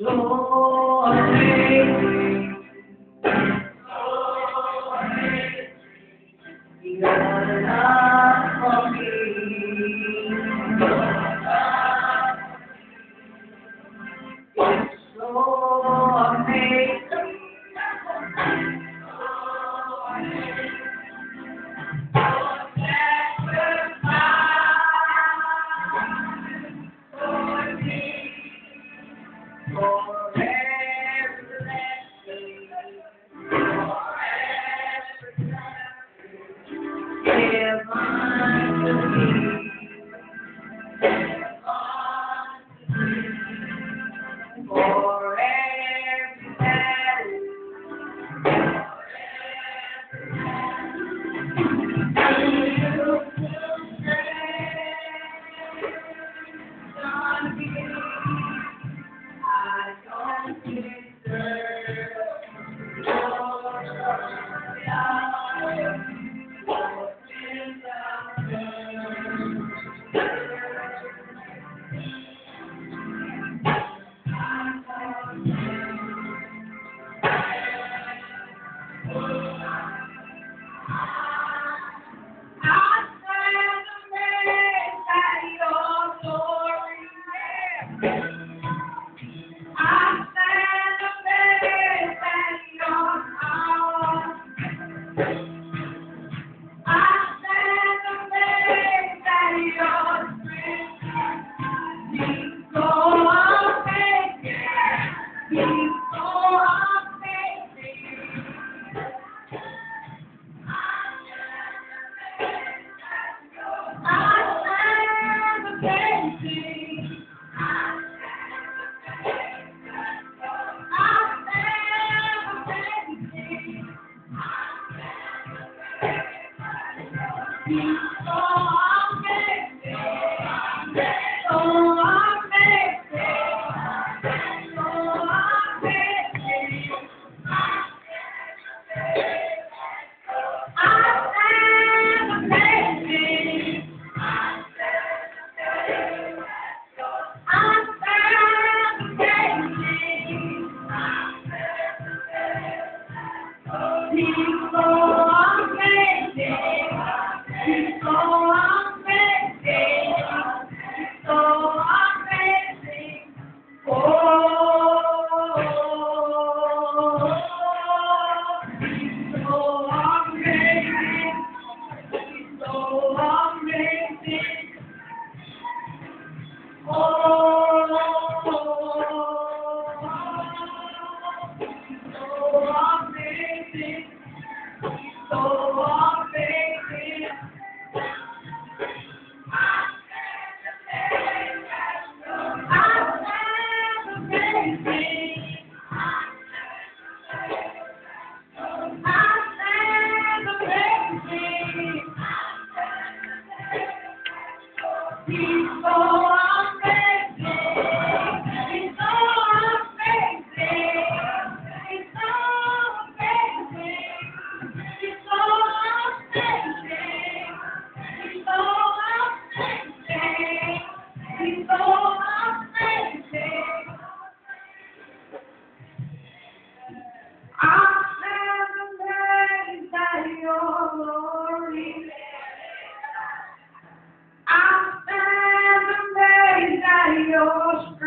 so amazing. Thank you. Oh, I'm glory. chaos